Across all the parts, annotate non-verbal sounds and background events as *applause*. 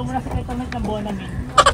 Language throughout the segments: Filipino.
daw mula sa settlement ng Bonamin.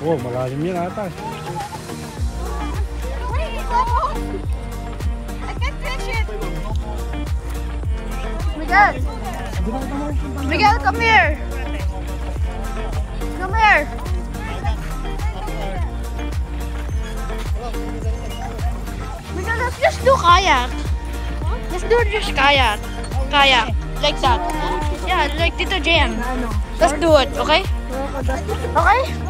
Oh, malalim yan ata. I can't finish it. Miguel. Miguel, come here. Come here. Miguel, let's just do kayak. Let's do just kayak. Kayak. Like that. Yeah, like Tito Jan. Let's do it, okay? Okay?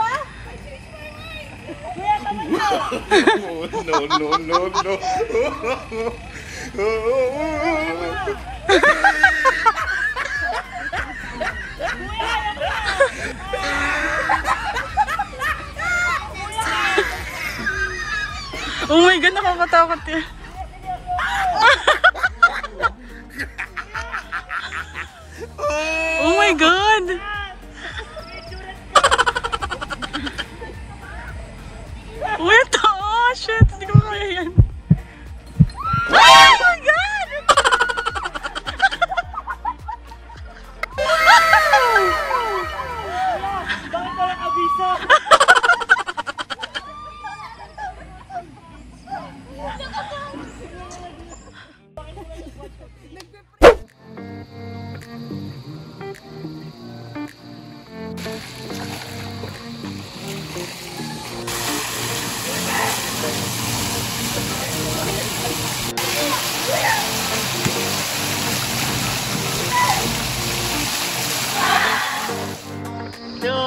no, no, no, no. Oh my God, nakakatakot yan. *laughs* oh my God. Oh shit, hindi ko kaya yan. Oh my God! *laughs* *laughs*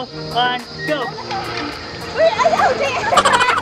one, go. Wait, I, oh, *laughs*